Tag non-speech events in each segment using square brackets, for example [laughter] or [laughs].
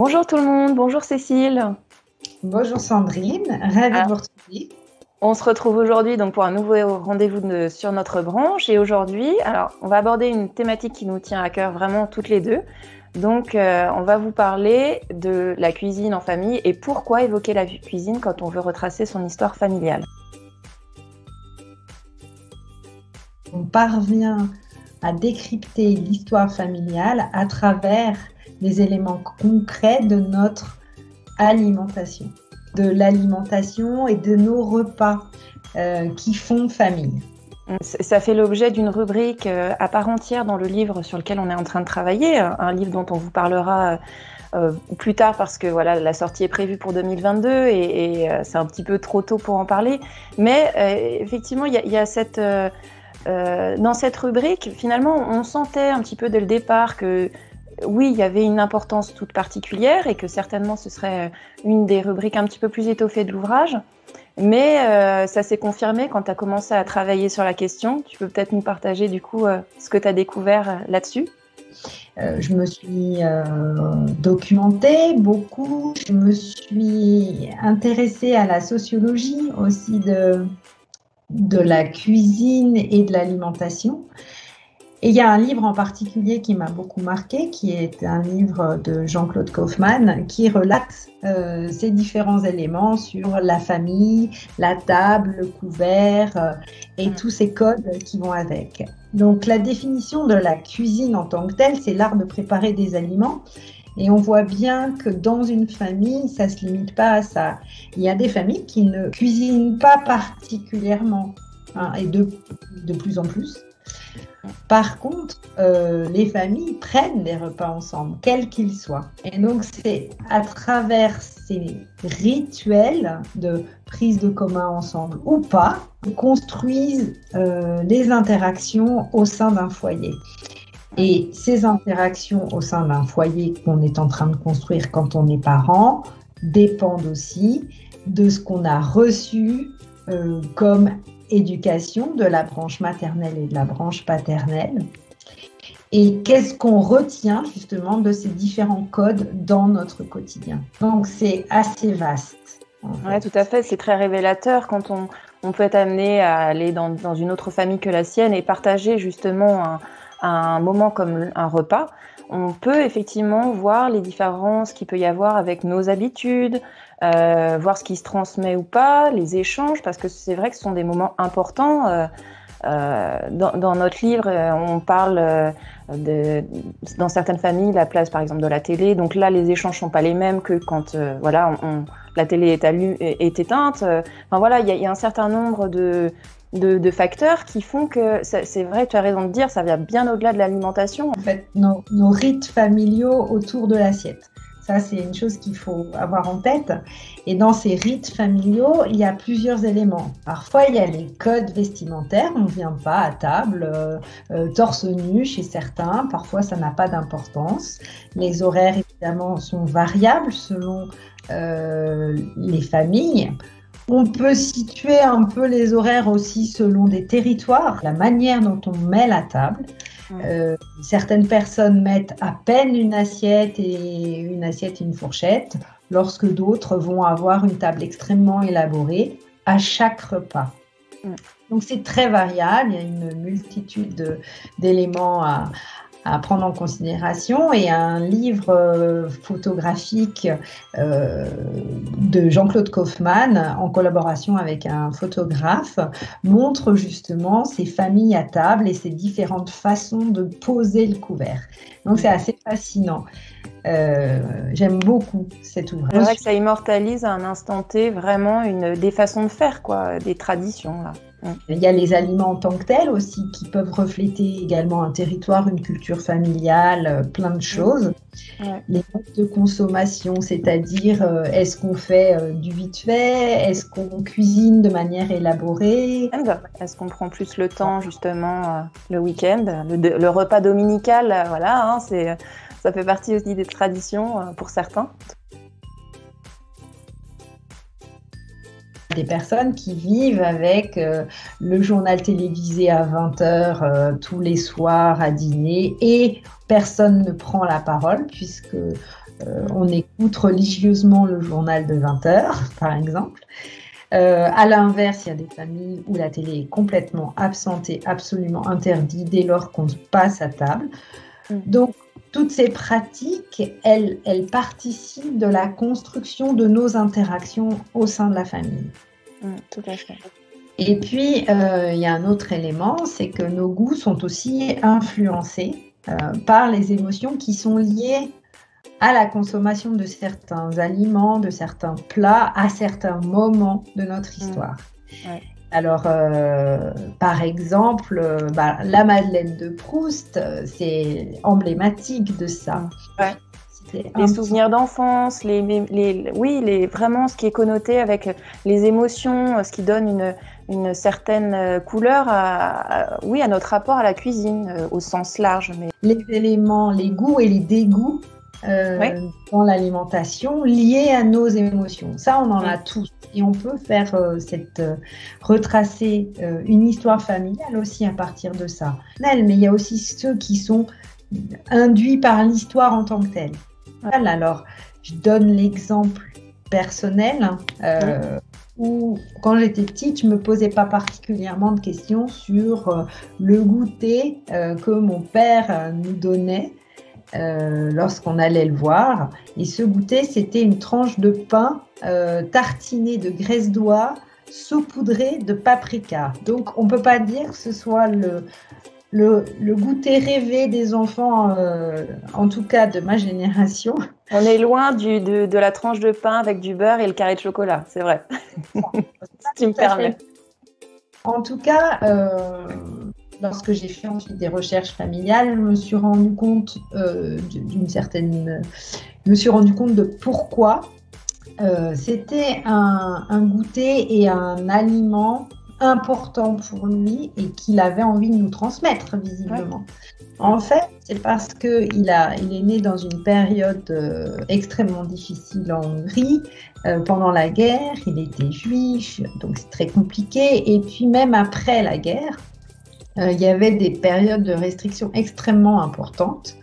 Bonjour tout le monde, bonjour Cécile. Bonjour Sandrine, ravie de ah. vous retrouver. On se retrouve aujourd'hui donc pour un nouveau rendez-vous sur notre branche et aujourd'hui, alors on va aborder une thématique qui nous tient à cœur vraiment toutes les deux. Donc euh, on va vous parler de la cuisine en famille et pourquoi évoquer la cuisine quand on veut retracer son histoire familiale. On parvient à décrypter l'histoire familiale à travers les éléments concrets de notre alimentation, de l'alimentation et de nos repas euh, qui font famille. Ça fait l'objet d'une rubrique euh, à part entière dans le livre sur lequel on est en train de travailler, un livre dont on vous parlera euh, plus tard parce que voilà la sortie est prévue pour 2022 et, c'est un petit peu trop tôt pour en parler. Mais effectivement, il y, a cette dans cette rubrique, finalement, on sentait un petit peu dès le départ que oui, il y avait une importance toute particulière et que certainement ce serait une des rubriques un petit peu plus étoffées de l'ouvrage. Mais euh, ça s'est confirmé quand tu as commencé à travailler sur la question. Tu peux peut-être nous partager du coup euh, ce que tu as découvert euh, là-dessus? Je me suis documentée beaucoup, je me suis intéressée à la sociologie aussi de, de la cuisine et de l'alimentation. Et il y a un livre en particulier qui m'a beaucoup marqué, qui est un livre de Jean-Claude Kaufmann, qui relate euh, ces différents éléments sur la famille, la table, le couvert euh, et mm. tous ces codes qui vont avec. Donc la définition de la cuisine en tant que telle, c'est l'art de préparer des aliments. Et on voit bien que dans une famille, ça ne se limite pas à ça. Il y a des familles qui ne cuisinent pas particulièrement, hein, et de, de plus en plus. Par contre, euh, les familles prennent des repas ensemble, quels qu'ils soient. Et donc, c'est à travers ces rituels de prise de commun ensemble ou pas, construisent euh, les interactions au sein d'un foyer. Et ces interactions au sein d'un foyer qu'on est en train de construire quand on est parent dépendent aussi de ce qu'on a reçu euh, comme éducation de la branche maternelle et de la branche paternelle. Et qu'est-ce qu'on retient justement de ces différents codes dans notre quotidien? Donc c'est assez vaste. Oui, tout à fait. C'est très révélateur quand on, on, peut être amené à aller dans, dans, une autre famille que la sienne et partager justement un, un moment comme un repas. On peut effectivement voir les différences qu'il peut y avoir avec nos habitudes, euh, voir ce qui se transmet ou pas, les échanges, parce que c'est vrai que ce sont des moments importants. Euh, euh, dans, notre livre, on parle de, dans certaines familles, la place par exemple de la télé. Donc là, les échanges sont pas les mêmes que quand voilà, la télé est, est éteinte. Enfin voilà, il y, a un certain nombre de, de, facteurs qui font que c'est vrai, tu as raison de dire, ça vient bien au-delà de l'alimentation. En fait, nos, nos rites familiaux autour de l'assiette. Ça, c'est une chose qu'il faut avoir en tête. Et dans ces rites familiaux, il y a plusieurs éléments. Parfois, il y a les codes vestimentaires. On ne vient pas à table euh, euh, torse nu chez certains. Parfois, ça n'a pas d'importance. Les horaires, évidemment, sont variables selon euh, les familles. On peut situer un peu les horaires aussi selon des territoires, la manière dont on met la table. Euh, certaines personnes mettent à peine une assiette et une assiette et une fourchette, lorsque d'autres vont avoir une table extrêmement élaborée à chaque repas. Donc c'est très variable, il y a une multitude d'éléments à, à prendre en considération et un livre euh, photographique euh, de Jean-Claude Kaufmann en collaboration avec un photographe montre justement ces familles à table et ces différentes façons de poser le couvert. Donc c'est assez fascinant. Euh, j'aime beaucoup cet ouvrage. C'est vrai que ça immortalise à un instant T vraiment une, des façons de faire, quoi, des traditions. Là. Il y a les aliments en tant que tels aussi qui peuvent refléter également un territoire, une culture familiale, euh, plein de choses. Les modes de consommation, c'est-à-dire euh, est-ce qu'on fait euh, du vite fait, est-ce qu'on cuisine de manière élaborée, est-ce qu'on prend plus le temps justement le week-end, le, repas dominical, voilà, hein, c'est ça fait partie aussi des traditions pour certains. Des personnes qui vivent avec euh, le journal télévisé à 20h euh, tous les soirs à dîner et personne ne prend la parole puisque euh, on écoute religieusement le journal de 20h [laughs] par exemple. à l'inverse, il y a des familles où la télé est complètement absente et absolument interdite dès lors qu'on passe à table. Mm. Donc, toutes ces pratiques, elles, elles, participent de la construction de nos interactions au sein de la famille. Mm, tout à fait. Et puis, euh, il y a un autre élément, c'est que nos goûts sont aussi influencés euh, par les émotions qui sont liées à la consommation de certains aliments, de certains plats, à certains moments de notre mm. histoire. Alors, euh, par exemple, bah, la Madeleine de Proust, c'est emblématique de ça. Ouais. Les souvenirs d'enfance, les, les, oui, les, vraiment ce qui est connoté avec les émotions, ce qui donne une, une certaine couleur à, oui, à notre rapport à la cuisine euh, au sens large. Mais... Les éléments, les goûts et les dégoûts euh, dans l'alimentation liés à nos émotions. Ça, on en a tous. Et on peut faire euh, cette retracer une histoire familiale aussi à partir de ça. Mais il y a aussi ceux qui sont induits par l'histoire en tant que telle. Alors, je donne l'exemple personnel euh, où, quand j'étais petite, je ne me posais pas particulièrement de questions sur euh, le goûter euh, que mon père nous donnait lorsqu'on allait le voir. Et ce goûter, c'était une tranche de pain tartinée de graisse d'oie saupoudrée de paprika. Donc, on ne peut pas dire que ce soit le, le, goûter rêvé des enfants, euh, en tout cas de ma génération. [laughs] On est loin du, de, la tranche de pain avec du beurre et le carré de chocolat, c'est vrai. [laughs] si tu me permets. En tout cas, euh, lorsque j'ai fait ensuite des recherches familiales, je me suis rendu compte euh, d'une certaine. Je me suis rendu compte de pourquoi c'était un, un, goûter et un aliment important pour lui et qu'il avait envie de nous transmettre visiblement. En fait, c'est parce que il, a, il est né dans une période euh, extrêmement difficile en Hongrie. Euh, pendant la guerre, il était juif, donc c'est très compliqué. Et puis même après la guerre, euh, il y avait des périodes de restrictions extrêmement importantes.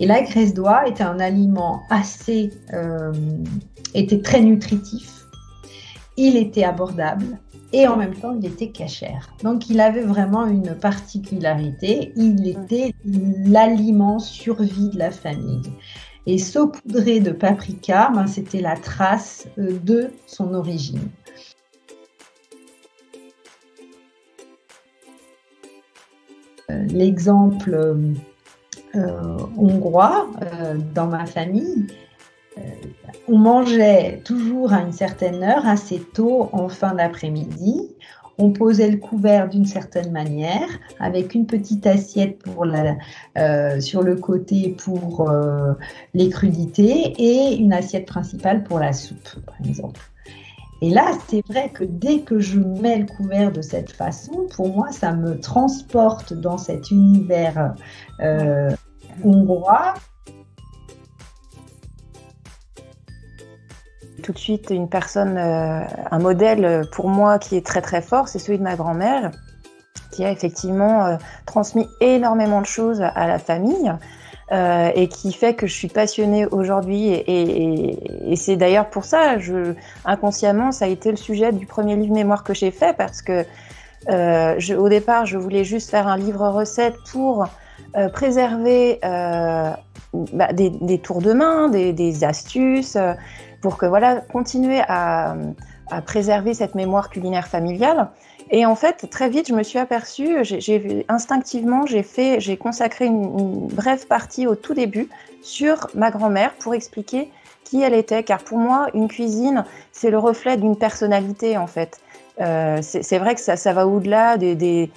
Et la graisse d'oie était un aliment assez, était très nutritif. Il était abordable et en même temps il était cachère. Donc il avait vraiment une particularité, il était l'aliment survie de la famille. Et saupoudré de paprika, ben, c'était la trace euh, de son origine. L'exemple euh, hongrois dans ma famille, on mangeait toujours à une certaine heure, assez tôt en fin d'après-midi. On posait le couvert d'une certaine manière, avec une petite assiette euh, sur le côté pour euh, les crudités et une assiette principale pour la soupe, par exemple. Et là, c'est vrai que dès que je mets le couvert de cette façon, pour moi, ça me transporte dans cet univers euh, hongrois tout de suite une personne, euh, un modèle pour moi qui est très très fort, c'est celui de ma grand-mère, qui a effectivement euh, transmis énormément de choses à la famille. Euh, et qui fait que je suis passionnée aujourd'hui. Et, c'est d'ailleurs pour ça, inconsciemment, ça a été le sujet du premier livre mémoire que j'ai fait, parce que je, au départ, je voulais juste faire un livre recette pour préserver bah, des, tours de main, des, des astuces, pour que voilà continuer à, préserver cette mémoire culinaire familiale. Et en fait, très vite, je me suis aperçue, j'ai instinctivement, j'ai fait, j'ai consacré une, brève partie au tout début sur ma grand-mère pour expliquer qui elle était, car pour moi, une cuisine, c'est le reflet d'une personnalité en fait. Euh, c'est vrai que ça, va au-delà des,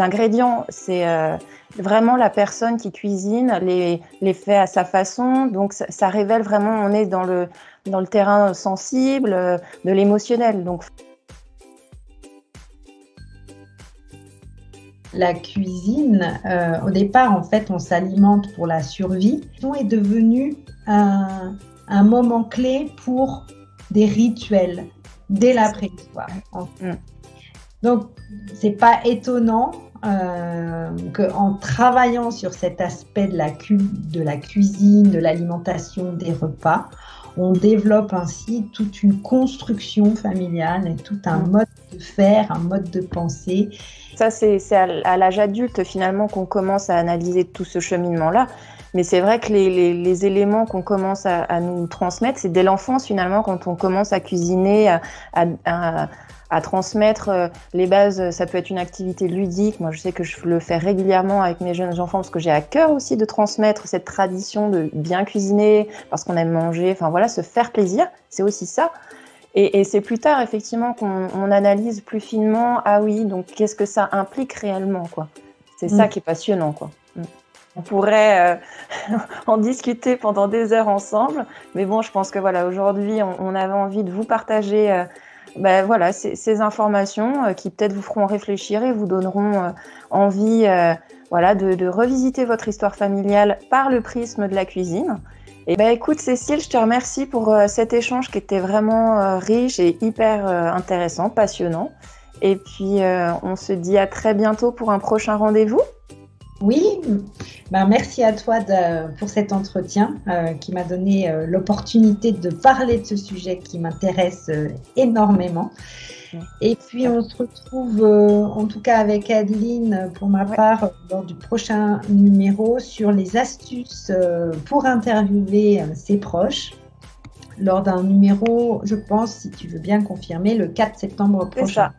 ingrédients. C'est euh, vraiment la personne qui cuisine, les, fait à sa façon. Donc ça, révèle vraiment, on est dans le, terrain sensible, euh, de l'émotionnel. Donc la cuisine, au départ, en fait, on s'alimente pour la survie. est devenu un, moment clé pour des rituels, dès la préhistoire. Mm. Donc, c'est pas étonnant euh, qu'en travaillant sur cet aspect de la, de la cuisine, de l'alimentation, des repas, on développe ainsi toute une construction familiale et tout un mm. mode de faire, un mode de penser. Ça, c'est à l'âge adulte finalement qu'on commence à analyser tout ce cheminement-là. Mais c'est vrai que les, éléments qu'on commence à, nous transmettre, c'est dès l'enfance finalement, quand on commence à cuisiner, à, transmettre euh, les bases. Ça peut être une activité ludique. Moi, je sais que je le fais régulièrement avec mes jeunes enfants parce que j'ai à cœur aussi de transmettre cette tradition de bien cuisiner parce qu'on aime manger. Enfin voilà, se faire plaisir, c'est aussi ça. Et, c'est plus tard, effectivement, qu'on analyse plus finement, ah oui, donc qu'est-ce que ça implique réellement, quoi. C'est ça mm. qui est passionnant, quoi. On pourrait euh, [laughs] en discuter pendant des heures ensemble, mais bon, je pense que voilà, aujourd'hui, on, avait envie de vous partager, euh, ben, voilà, ces, informations euh, qui peut-être vous feront réfléchir et vous donneront envie, voilà, de, revisiter votre histoire familiale par le prisme de la cuisine. Et ben écoute Cécile, je te remercie pour cet échange qui était vraiment riche et hyper intéressant, passionnant. Et puis on se dit à très bientôt pour un prochain rendez-vous. Oui, ben merci à toi pour cet entretien euh, qui m'a donné euh, l'opportunité de parler de ce sujet qui m'intéresse euh, énormément. Et puis on se retrouve en tout cas avec Adeline pour ma part lors du prochain numéro sur les astuces pour interviewer ses proches. Lors d'un numéro, je pense, si tu veux bien confirmer, le 4 septembre prochain. C'est ça,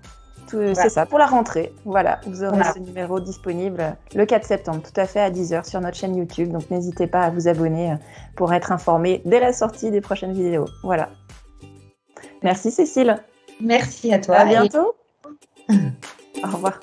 pour la rentrée. Voilà, vous aurez ce numéro disponible le 4 septembre, tout à fait à 10h sur notre chaîne YouTube. Donc n'hésitez pas à vous abonner euh, pour être informé dès la sortie des prochaines vidéos. Voilà. Merci Cécile. Merci à toi. À bientôt. Au [laughs] revoir.